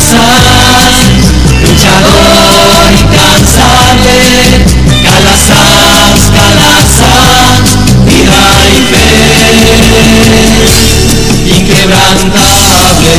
Calazás, luchador incansable, Calazás, Calazás, vida y fe, inquebrantable.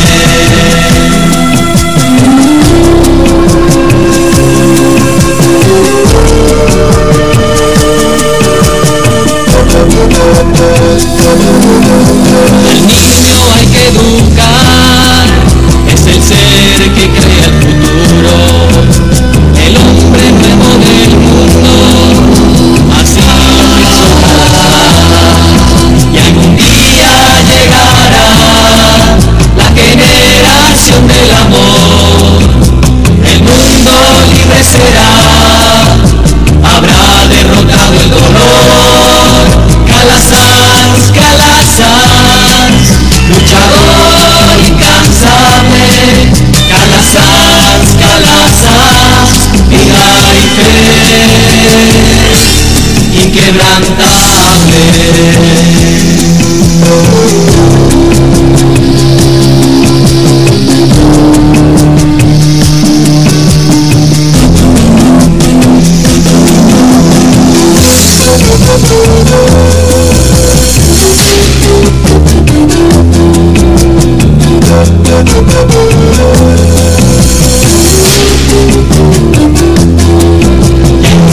será, habrá derrotado el dolor. Calazans, Calazans, luchador incansable. Calazans, Calazans, vida y fe, inquebrantable.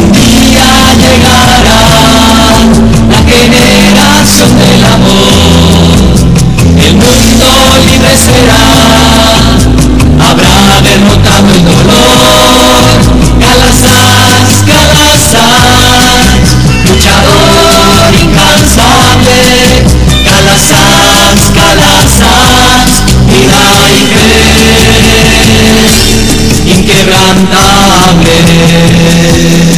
Un día llegará la generación del amor. El mundo libre será incantable.